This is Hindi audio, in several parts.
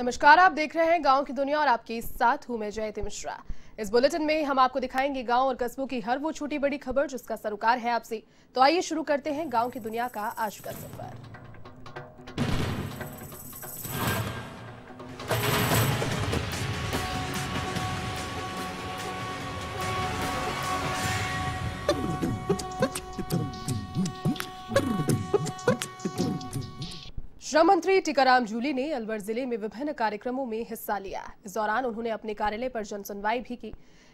नमस्कार, आप देख रहे हैं गाँव की दुनिया और आपके साथ हूँ मैं जयति मिश्रा। इस बुलेटिन में हम आपको दिखाएँगे गाँव और कस्बों की हर वो छोटी बड़ी खबर जिसका सरोकार है आपसे। तो आइए शुरू करते हैं गाँव की दुनिया का आज का सफ़र। श्रम मंत्री टीकाराम जूली ने अलवर ज़िले में विभिन्न कार्यक्रमों में हिस्सा लिया। इस दौरान उन्होंने अपने कार्यालय पर जनसुनवाई भी की।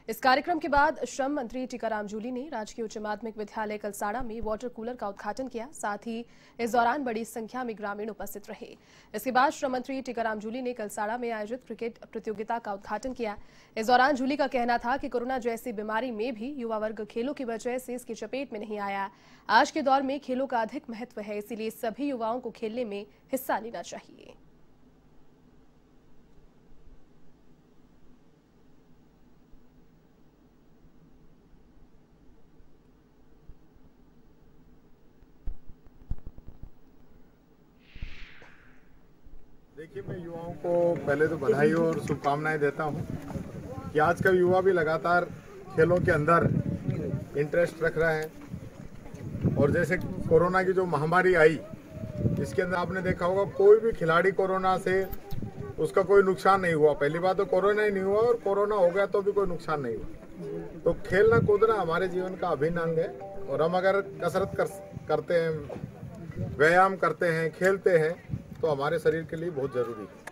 इस कार्यक्रम के बाद श्रम मंत्री टीकाराम जूली ने राजकीय उच्च माध्यमिक विद्यालय कलसाड़ा में वाटर कूलर का उद्घाटन किया। साथ ही इस दौरान बड़ी संख्या में ग्रामीण उपस्थित रहे। इसके बाद श्रम मंत्री टीकाराम जूली ने कलसाड़ा में आयोजित क्रिकेट प्रतियोगिता का उद्घाटन किया। इस दौरान जूली का कहना था कि कोरोना जैसी बीमारी में भी युवा वर्ग खेलों की वजह से इसकी चपेट में नहीं आया। आज के दौर में खेलों का अधिक महत्व है, इसीलिए सभी युवाओं को खेलने में हिस्सा लेना चाहिए। देखिए, मैं युवाओं को पहले तो बधाई और शुभकामनाएँ देता हूँ कि आज का युवा भी लगातार खेलों के अंदर इंटरेस्ट रख रहा है। और जैसे कोरोना की जो महामारी आई इसके अंदर आपने देखा होगा कोई भी खिलाड़ी कोरोना से उसका कोई नुकसान नहीं हुआ। पहली बात तो कोरोना ही नहीं हुआ और कोरोना हो गया तो भी कोई नुकसान नहीं हुआ। तो खेलना कूदना हमारे जीवन का अभिन्न अंग है और हम अगर कसरत कर, करते हैं व्यायाम करते हैं खेलते हैं तो हमारे शरीर के लिए बहुत ज़रूरी है।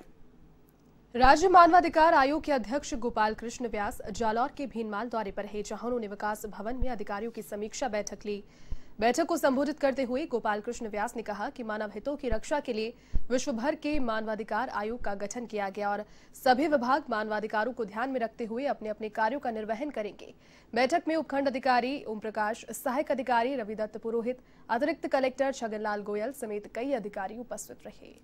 राज्य मानवाधिकार आयोग के अध्यक्ष गोपाल कृष्ण व्यास जालौर के भीनमाल दौरे पर है जहाँ उन्होंने विकास भवन में अधिकारियों की समीक्षा बैठक ली। बैठक को संबोधित करते हुए गोपाल कृष्ण व्यास ने कहा कि मानव हितों की रक्षा के लिए विश्व भर के मानवाधिकार आयोग का गठन किया गया और सभी विभाग मानवाधिकारों को ध्यान में रखते हुए अपने अपने कार्यों का निर्वहन करेंगे। बैठक में उपखंड अधिकारी ओम प्रकाश सहायक अधिकारी रविदत्त पुरोहित, अतिरिक्त कलेक्टर छगनलाल गोयल समेत कई अधिकारी उपस्थित रहे।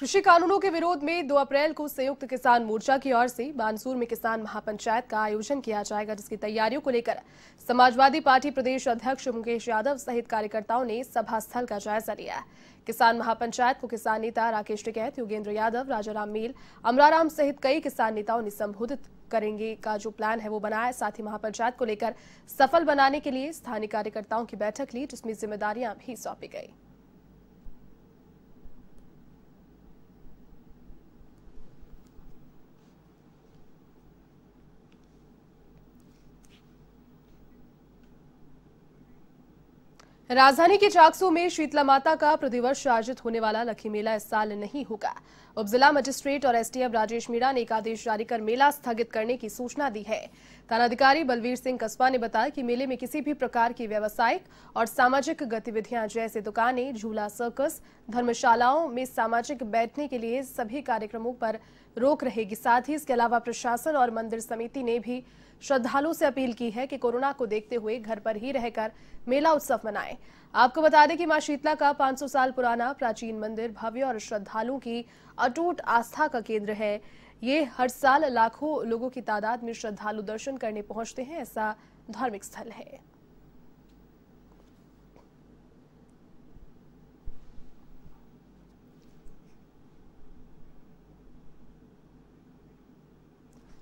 कृषि कानूनों के विरोध में 2 अप्रैल को संयुक्त किसान मोर्चा की ओर से बानसूर में किसान महापंचायत का आयोजन किया जाएगा, जिसकी तैयारियों को लेकर समाजवादी पार्टी प्रदेश अध्यक्ष मुकेश यादव सहित कार्यकर्ताओं ने सभा स्थल का जायजा लिया। किसान महापंचायत को किसान नेता राकेश टिकैत, योगेंद्र यादव, राजाराम मील, अमराराम सहित कई किसान नेताओं ने संबोधित करेंगे का जो प्लान है वो बनाया साथ ही महापंचायत को लेकर सफल बनाने के लिए स्थानीय कार्यकर्ताओं की बैठक ली, जिसमें जिम्मेदारियाँ भी सौंपी गई। राजधानी के चाकसू में शीतला माता का प्रतिवर्ष आयोजित होने वाला लखी मेला इस साल नहीं होगा। उप जिला मजिस्ट्रेट और एसटीएफ राजेश मीणा ने एक आदेश जारी कर मेला स्थगित करने की सूचना दी है। थानाधिकारी बलवीर सिंह कस्बा ने बताया कि मेले में किसी भी प्रकार की व्यवसायिक और सामाजिक गतिविधियाँ, जैसे दुकानें, झूला सर्कस धर्मशालाओं में सामाजिक बैठने के लिए सभी कार्यक्रमों पर रोक रहेगी। साथ ही इसके अलावा प्रशासन और मंदिर समिति ने भी श्रद्धालुओं से अपील की है कि कोरोना को देखते हुए घर पर ही रहकर मेला उत्सव मनाएँ। आपको बता दें कि माँ शीतला का 500 साल पुराना प्राचीन मंदिर भव्य और श्रद्धालुओं की अटूट आस्था का केंद्र है। ये हर साल लाखों लोगों की तादाद में श्रद्धालु दर्शन करने पहुँचते हैं, ऐसा धार्मिक स्थल है।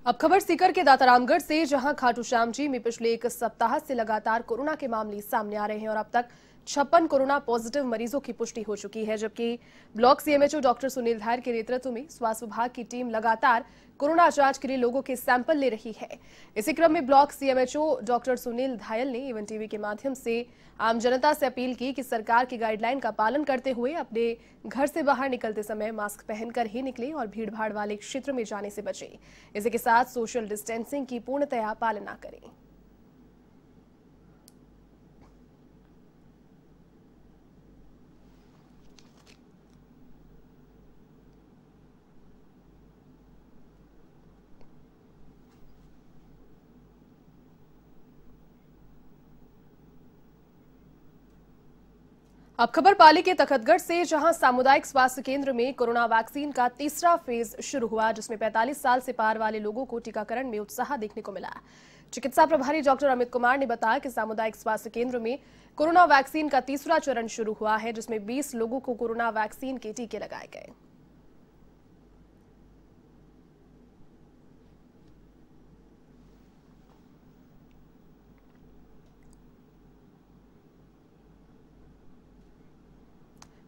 अब खबर सीकर के दातारामगढ़ से, जहाँ खाटू श्याम जी में पिछले एक सप्ताह से लगातार कोरोना के मामले सामने आ रहे हैं और अब तक छप्पन कोरोना पॉजिटिव मरीजों की पुष्टि हो चुकी है, जबकि block CMHO doctor Sunil Dhar के नेतृत्व में स्वास्थ्य विभाग की टीम लगातार कोरोना जाँच के लिए लोगों के सैंपल ले रही है। इसी क्रम में block CMHO doctor Sunil Dhayal ने इवन टीवी के माध्यम से आम जनता से अपील की कि सरकार की गाइडलाइन का पालन करते हुए अपने घर से बाहर निकलते समय मास्क पहनकर ही निकले और भीड़भाड़ वाले क्षेत्र में जाने से बचे। इसी के साथ सोशल डिस्टेंसिंग की पूर्णतया पालना करें। अब खबर पाली के तखतगढ़ से, जहाँ सामुदायिक स्वास्थ्य केंद्र में कोरोना वैक्सीन का तीसरा फ़ेज़ शुरू हुआ, जिसमें 45 साल से पार वाले लोगों को टीकाकरण में उत्साह देखने को मिला। चिकित्सा प्रभारी डॉक्टर अमित कुमार ने बताया कि सामुदायिक स्वास्थ्य केंद्र में कोरोना वैक्सीन का तीसरा चरण शुरू हुआ है, जिसमें 20 लोगों को कोरोना वैक्सीन के टीके लगाए गए।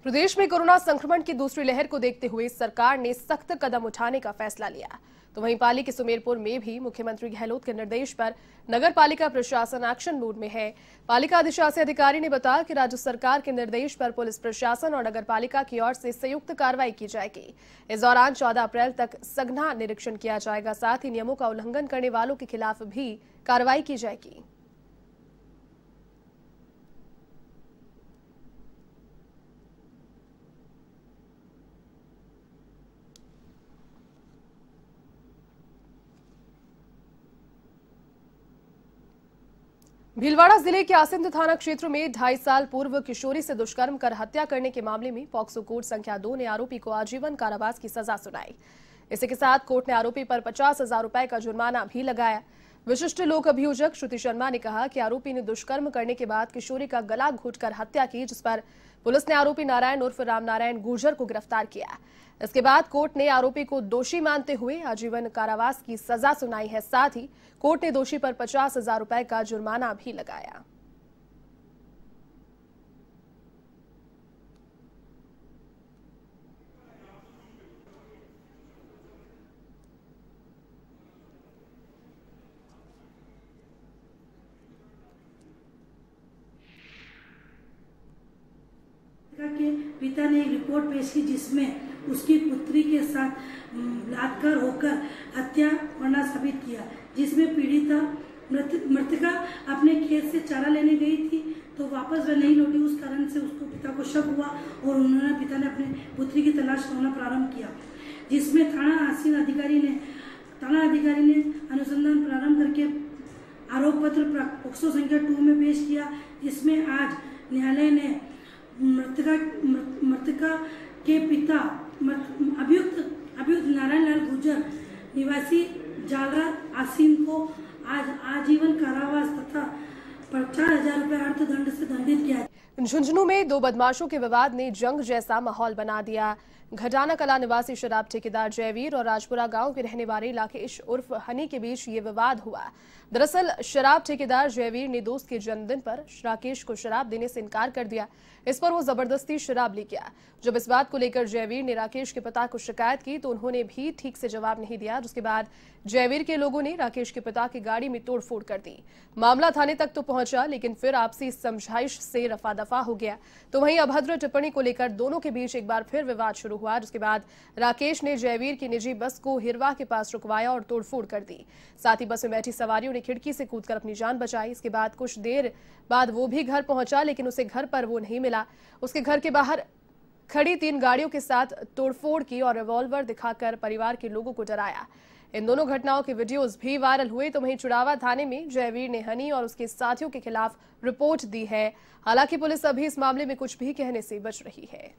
प्रदेश में कोरोना संक्रमण की दूसरी लहर को देखते हुए सरकार ने सख्त कदम उठाने का फैसला लिया। तो वहीं पाली के सुमेरपुर में भी मुख्यमंत्री गहलोत के निर्देश पर नगर पालिका प्रशासन एक्शन मोड में है। पालिका अधिशासी अधिकारी ने बताया कि राज्य सरकार के निर्देश पर पुलिस प्रशासन और नगर पालिका की ओर से संयुक्त कार्रवाई की जाएगी। इस दौरान 14 अप्रैल तक सघना निरीक्षण किया जाएगा। साथ ही नियमों का उल्लंघन करने वालों के खिलाफ भी कार्रवाई की जाएगी। भीलवाड़ा ज़िले के आसिंद थाना क्षेत्र में ढाई साल पूर्व किशोरी से दुष्कर्म कर हत्या करने के मामले में पॉक्सो कोर्ट संख्या दो ने आरोपी को आजीवन कारावास की सजा सुनाई। इसी के साथ कोर्ट ने आरोपी पर पचास हज़ार रुपये का जुर्माना भी लगाया। विशिष्ट लोक अभियोजक श्रुति शर्मा ने कहा कि आरोपी ने दुष्कर्म करने के बाद किशोरी का गला घोटकर हत्या की, जिस पर पुलिस ने आरोपी नारायण उर्फ़ रामनारायण गुर्जर को गिरफ़्तार किया। इसके बाद कोर्ट ने आरोपी को दोषी मानते हुए आजीवन कारावास की सजा सुनाई है। साथ ही कोर्ट ने दोषी पर पचास हज़ार रुपए का जुर्माना भी लगाया। के पिता ने एक रिपोर्ट पेश की जिसमें उसकी पुत्री के साथ बलात्कार होकर हत्या करना साबित किया, जिसमें पीड़िता मृतका अपने खेत से चारा लेने गई थी तो वापस वह नहीं लौटी। उस कारण से उसको पिता को शक हुआ और उन्होंने, पिता ने अपने पुत्री की तलाश करना प्रारंभ किया, जिसमें थाना आसीन अधिकारी ने, थाना अधिकारी ने अनुसंधान प्रारंभ करके आरोप पत्र पोक्सो संख्या टू में पेश किया, जिसमें आज न्यायालय ने मृतका मृतका के पिता अभियुक्त अभियुक्त नारायण लाल गुर्जर, निवासी जालरा आसीन को आज आजीवन कारावास तथा पचास हज़ार रूपए अर्थदंड से दंडित किया झुंझुनू में दो बदमाशों के विवाद ने जंग जैसा माहौल बना दिया। घटाना कला निवासी शराब ठेकेदार जयवीर और राजपुरा गाँव के रहने वाले लाकेश उर्फ़ हनी के बीच ये विवाद हुआ। दरअसल, शराब ठेकेदार जयवीर ने दोस्त के जन्मदिन पर राकेश को शराब देने से इनकार कर दिया। इस पर वो ज़बरदस्ती शराब ले गया जब इस बात को लेकर जयवीर ने राकेश के पिता को शिकायत की तो उन्होंने भी ठीक से जवाब नहीं दिया, जिसके बाद जयवीर के लोगों ने राकेश के पिता की गाड़ी में तोड़फोड़ कर दी। मामला थाने तक तो पहुँचा, लेकिन फिर आपसी समझाइश से रफा दफ़ा हो गया। तो वहीं अभद्र टिप्पणी को लेकर दोनों के बीच एक बार फिर विवाद शुरू हुआ, जिसके बाद राकेश ने जयवीर की निजी बस को हिरवा के पास रुकवाया और तोड़फोड़ कर दी। साथ ही बस में बैठी सवारियों ने खिड़की से कूदकर अपनी जान बचाई। इसके बाद कुछ देर बाद वो भी घर पहुँचा, लेकिन उसे घर पर वो नहीं मिला। उसके घर के बाहर खड़ी तीन गाड़ियों के साथ तोड़फोड़ की और रिवॉल्वर दिखाकर परिवार के लोगों को डराया। इन दोनों घटनाओं के वीडियोस भी वायरल हुए तो वहीं चुड़ावा थाने में जयवीर ने हनी और उसके साथियों के खिलाफ रिपोर्ट दी है। हालाँकि पुलिस अभी इस मामले में कुछ भी कहने से बच रही है।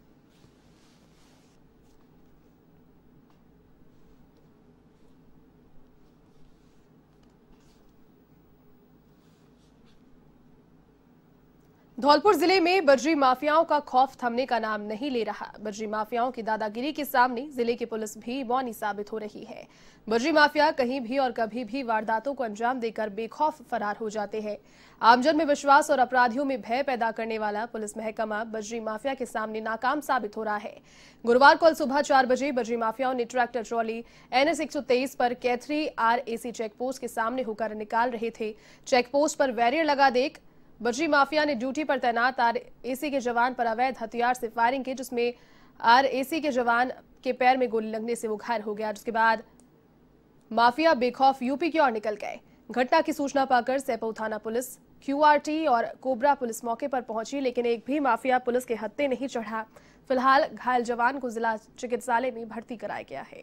धौलपुर ज़िले में बजरी माफियाओं का खौफ थमने का नाम नहीं ले रहा। बजरी माफियाओं की दादागिरी के सामने ज़िले की पुलिस भी मौनी साबित हो रही है। बजरी माफिया कहीं भी और कभी भी वारदातों को अंजाम देकर बेखौफ फरार हो जाते हैं। आमजन में विश्वास और अपराधियों में भय पैदा करने वाला पुलिस महकमा बजरी माफिया के सामने नाकाम साबित हो रहा है। गुरुवार कल सुबह चार बजे बजरी माफियाओं ने ट्रैक्टर ट्रॉली एनएस एक पर कैथरी आर चेक पोस्ट के सामने होकर निकाल रहे थे। चेक पोस्ट पर वैरियर लगा देख बजरी माफिया ने ड्यूटी पर तैनात आरएसी के जवान पर अवैध हथियार से फायरिंग की, जिसमें आरएसी के जवान के पैर में गोली लगने से वो घायल हो गया। जिसके बाद माफिया बेखौफ यूपी की ओर निकल गए। घटना की सूचना पाकर सैपऊ थाना पुलिस, क्यूआरटी और कोबरा पुलिस मौके पर पहुँची, लेकिन एक भी माफिया पुलिस के हत्ते नहीं चढ़ा। फ़िलहाल घायल जवान को जिला चिकित्सालय में भर्ती कराया गया है।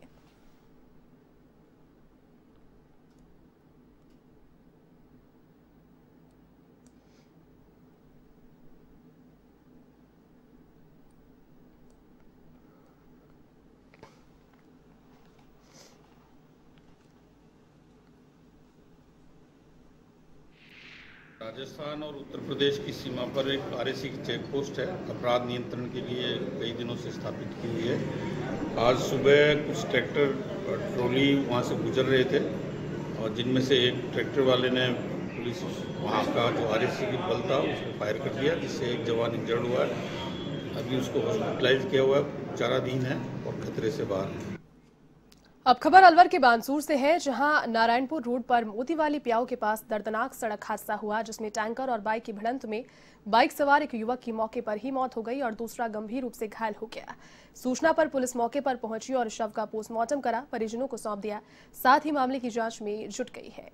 राजस्थान और उत्तर प्रदेश की सीमा पर एक आरएसी की चेक पोस्ट है। अपराध नियंत्रण के लिए कई दिनों से स्थापित की हुई है। आज सुबह कुछ ट्रैक्टर, ट्रॉली वहाँ से गुजर रहे थे और जिनमें से एक ट्रैक्टर वाले ने पुलिस वहाँ का जो आरएसी की बल था उसको फायर कर दिया, जिससे एक जवान इंजर्ड हुआ है। अभी उसको हॉस्पिटलाइज किया हुआ है। उपचाराधीन है और खतरे से बाहर है। अब खबर अलवर के बानसूर से है, जहाँ नारायणपुर रोड पर मोतीवाली प्याऊ के पास दर्दनाक सड़क हादसा हुआ, जिसमें टैंकर और बाइक की भिड़ंत में बाइक सवार एक युवक की मौके पर ही मौत हो गई और दूसरा गंभीर रूप से घायल हो गया। सूचना पर पुलिस मौके पर पहुँची और शव का पोस्टमार्टम करा, परिजनों को सौंप दिया। साथ ही मामले की जाँच में जुट गई है।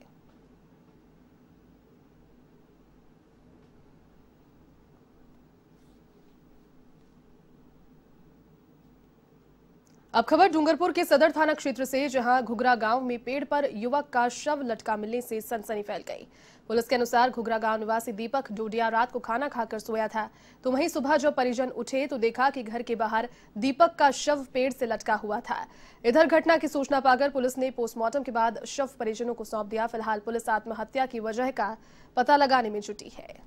अब खबर डूंगरपुर के सदर थाना क्षेत्र से, जहाँ घुघरा गाँव में पेड़ पर युवक का शव लटका मिलने से सनसनी फैल गई। पुलिस के अनुसार घुघरा गाँव निवासी दीपक डोडिया रात को खाना खाकर सोया था। तो वहीं सुबह जब परिजन उठे तो देखा कि घर के बाहर दीपक का शव पेड़ से लटका हुआ था। इधर घटना की सूचना पाकर पुलिस ने पोस्टमार्टम के बाद शव परिजनों को सौंप दिया। फ़िलहाल पुलिस आत्महत्या की वजह का पता लगाने में जुटी है।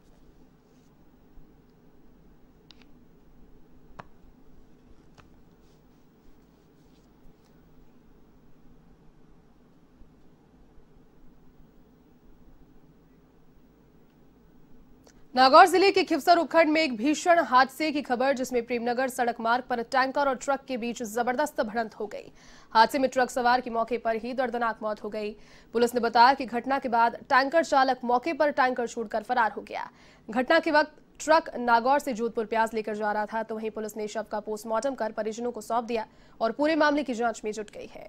नागौर ज़िले के खिवसर उपखंड में एक भीषण हादसे की खबर, जिसमें प्रेमनगर सड़क मार्ग पर टैंकर और ट्रक के बीच ज़बरदस्त भिड़ंत हो गई। हादसे में ट्रक सवार की मौके पर ही दर्दनाक मौत हो गई। पुलिस ने बताया कि घटना के बाद टैंकर चालक मौके पर टैंकर छोड़कर फरार हो गया। घटना के वक्त ट्रक नागौर से जोधपुर प्याज लेकर जा रहा था तो वहीं पुलिस ने शव का पोस्टमार्टम कर परिजनों को सौंप दिया और पूरे मामले की जाँच में जुट गई है।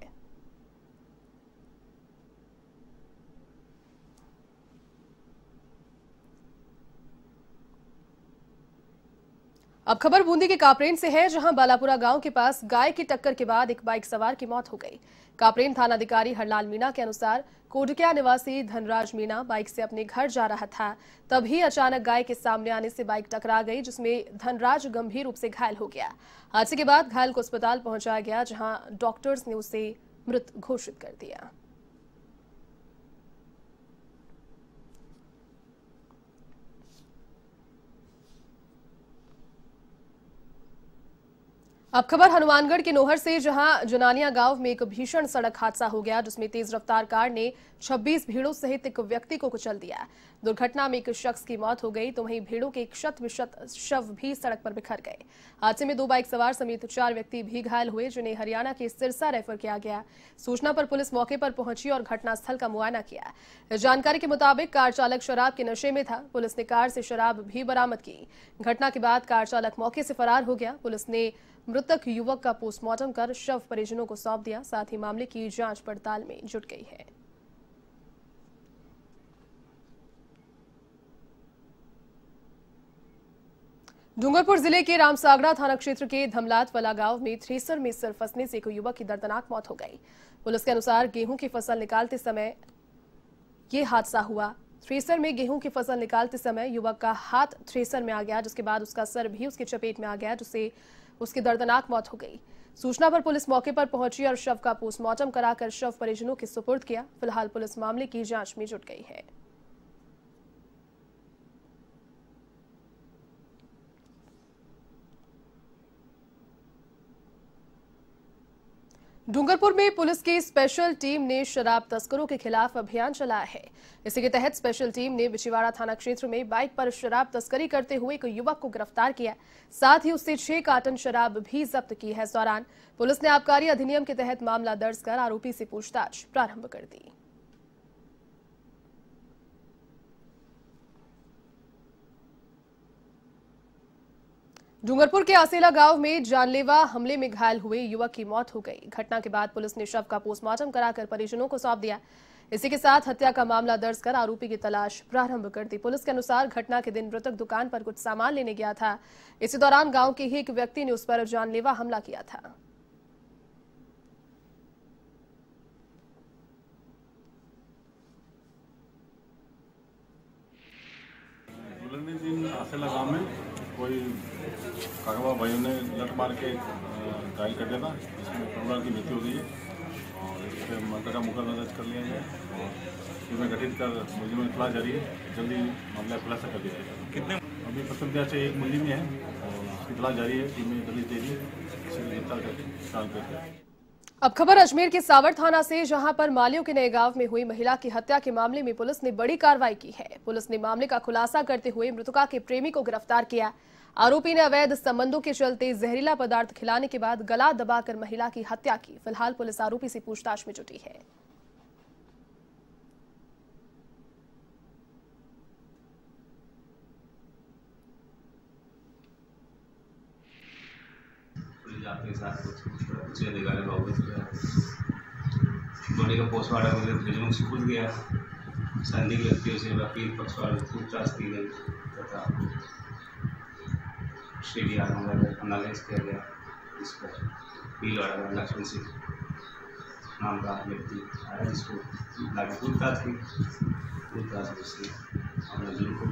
अब खबर बूंदी के कापरेन से है, जहाँ बालापुरा गाँव के पास गाय की टक्कर के बाद एक बाइक सवार की मौत हो गई। कापरेन थानाधिकारी हरलाल मीणा के अनुसार कोडकिया निवासी धनराज मीणा बाइक से अपने घर जा रहा था। तभी अचानक गाय के सामने आने से बाइक टकरा गई, जिसमें धनराज गंभीर रूप से घायल हो गया। हादसे के बाद घायल को अस्पताल पहुँचाया गया, जहाँ डॉक्टर्स ने उसे मृत घोषित कर दिया। अब खबर हनुमानगढ़ के नोहर से, जहाँ जुनानिया गाँव में एक भीषण सड़क हादसा हो गया, जिसमें तेज रफ्तार कार ने 26 भीड़ों सहित एक व्यक्ति को कुचल दिया। दुर्घटना में एक शख्स की मौत हो गई तो वहीं भीड़ों के एक शत विशत शव भी सड़क पर बिखर गए। हादसे में दो बाइक सवार समेत चार व्यक्ति भी घायल हुए, जिन्हें हरियाणा के सिरसा रेफर किया गया। सूचना पर पुलिस मौके पर पहुँची और घटनास्थल का मुआयना किया। जानकारी के मुताबिक, कार चालक शराब के नशे में था। पुलिस ने कार से शराब भी बरामद की। घटना के बाद कार चालक मौके से फरार हो गया। पुलिस ने मृतक युवक का पोस्टमार्टम कर शव परिजनों को सौंप दिया, साथ ही मामले की जाँच पड़ताल में जुट गई है। डूंगरपुर ज़िले के रामसागड़ा थाना क्षेत्र के धमलात वाला गाँव में थ्रेसर में सिर फंसने से एक युवक की दर्दनाक मौत हो गई। पुलिस के अनुसार गेहूँ की फ़सल निकालते समय ये हादसा हुआ। थ्रेसर में गेहूँ की फ़सल निकालते समय युवक का हाथ थ्रेसर में आ गया, जिसके बाद उसका सर भी उसकी चपेट में आ गया, जिससे उसकी दर्दनाक मौत हो गई। सूचना पर पुलिस मौके पर पहुँची और शव का पोस्टमार्टम कराकर शव परिजनों के सुपुर्द किया। फ़िलहाल पुलिस मामले की जाँच में जुट गई है। डूंगरपुर में पुलिस की स्पेशल टीम ने शराब तस्करों के खिलाफ अभियान चलाया है। इसी के तहत स्पेशल टीम ने बिछीवाड़ा थाना क्षेत्र में बाइक पर शराब तस्करी करते हुए एक युवक को गिरफ़्तार किया साथ ही उससे छह कार्टन शराब भी जब्त की है इस दौरान। पुलिस ने आबकारी अधिनियम के तहत मामला दर्ज कर आरोपी से पूछताछ प्रारंभ कर दी। डूंगरपुर के आसेला गाँव में जानलेवा हमले में घायल हुए युवक की मौत हो गई। घटना के बाद पुलिस ने शव का पोस्टमार्टम कराकर परिजनों को सौंप दिया। इसी के साथ हत्या का मामला दर्ज कर आरोपी की तलाश प्रारंभ कर दी। पुलिस के अनुसार घटना के दिन मृतक दुकान पर कुछ सामान लेने गया था। इसी दौरान गाँव के ही एक व्यक्ति ने उस पर जानलेवा हमला किया था। कोई कागवा भाइयों ने लट मार के घायल कर दिया था जिसमें परिवार की मृत्यु हो गई है। और इस पर मर्डर का मुकदमा दर्ज कर लिया जाए और इसमें गठित कर मुलजिम में इतला जारी है। जल्दी मामला खुलासा कर दिया जाएगा कितने अभी पसंदिया से एक मुलजिम है। और उसकी इतला जारी है। टीम में दलित दे दी किसी को गिरफ़्तार करके चाल करके अब खबर अजमेर के सावर थाना से जहाँ पर मालियों के नए गाँव में हुई महिला की हत्या के मामले में पुलिस ने बड़ी कार्रवाई की है। पुलिस ने मामले का खुलासा करते हुए मृतका के प्रेमी को गिरफ़्तार किया। आरोपी ने अवैध संबंधों के चलते जहरीला पदार्थ खिलाने के बाद गला दबाकर महिला की हत्या की। फ़िलहाल पुलिस आरोपी से पूछताछ में जुटी है। गया संदिग्ध व्यक्तियों से वकील पक्ष वाले पूछताछ की गई। तथा सीडीआर वगैरह एनालाइज किया गया। जिस पर भीलवाड़ा का लक्ष्मण सिंह नाम का व्यक्ति आया जिसको की पूछताछ में उसने। अपने जुर्म को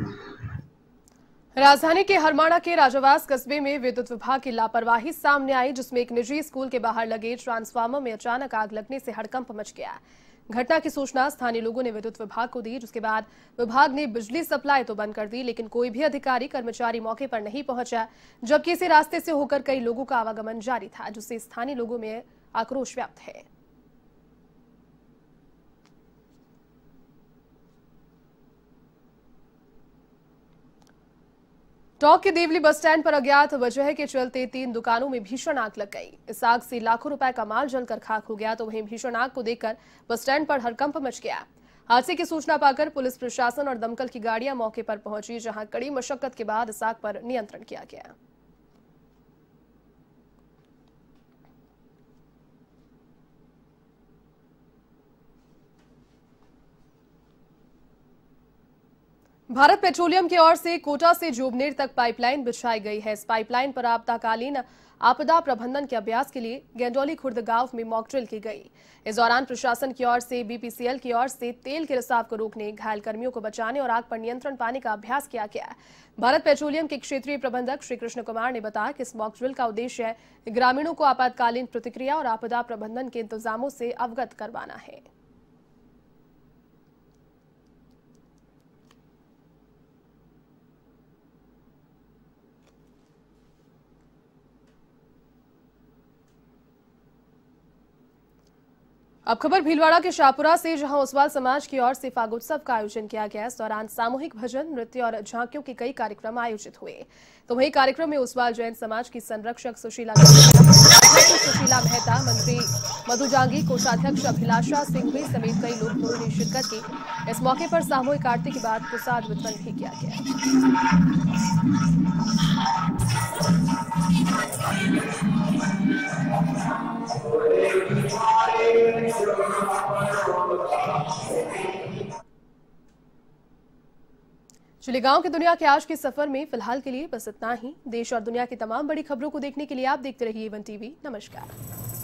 राजधानी के हरमाणा के राजावास कस्बे में विद्युत विभाग की लापरवाही सामने आई, जिसमें एक निजी स्कूल के बाहर लगे ट्रांसफार्मर में अचानक आग लगने से हड़कंप मच गया। घटना की सूचना स्थानीय लोगों ने विद्युत विभाग को दी, जिसके बाद विभाग ने बिजली सप्लाई तो बंद कर दी, लेकिन कोई भी अधिकारी, कर्मचारी मौके पर नहीं पहुँचा, जबकि इसी रास्ते से होकर कई लोगों का आवागमन जारी था, जिससे स्थानीय लोगों में आक्रोश व्याप्त है। टोंक के देवली बस स्टैंड पर अज्ञात वजह के चलते तीन दुकानों में भीषण आग लग गई। इस आग से लाखों रुपए का माल जलकर खाक हो गया तो वहीं भीषण आग को देखकर बस स्टैंड पर हड़कंप मच गया। हादसे की सूचना पाकर पुलिस प्रशासन और दमकल की गाड़ियाँ मौके पर पहुँची, जहाँ कड़ी मशक्कत के बाद इस आग पर नियंत्रण किया गया। भारत पेट्रोलियम की ओर से कोटा से जोबनेर तक पाइपलाइन बिछाई गई है। इस पाइपलाइन पर आपदाकालीन आपदा प्रबंधन के अभ्यास के लिए गेंडोली खुर्द गाँव में मॉकड्रिल की गई। इस दौरान प्रशासन की ओर से बीपीसीएल की ओर से तेल के रिसाव को रोकने घायल कर्मियों को बचाने और आग पर नियंत्रण पाने का अभ्यास किया गया भारत पेट्रोलियम के क्षेत्रीय प्रबंधक श्री कृष्ण कुमार ने बताया कि इस मॉकड्रिल का उद्देश्य ग्रामीणों को आपातकालीन प्रतिक्रिया और आपदा प्रबंधन के इंतजामों से अवगत करवाना है। अब खबर भीलवाड़ा के शाहपुरा से, जहाँ ओसवाल समाज की ओर से फागोत्सव का आयोजन किया गया। इस दौरान सामूहिक भजन, नृत्य और झांकियों के कई कार्यक्रम आयोजित हुए। तो वहीं कार्यक्रम में ओसवाल जैन समाज की संरक्षक सुशीला सुशीला मेहता, मंत्री मधु जांगी, कोषाध्यक्ष अभिलाषा सिंघवी समेत कई लोग ने शिरकत की। इस मौके पर सामूहिक आरती के बाद प्रसाद वितरण भी किया गया। चलिए गाँव की दुनिया के आज के सफ़र में फ़िलहाल के लिए बस इतना ही। देश और दुनिया की तमाम बड़ी खबरों को देखने के लिए आप देखते रहिए वन टीवी नमस्कार।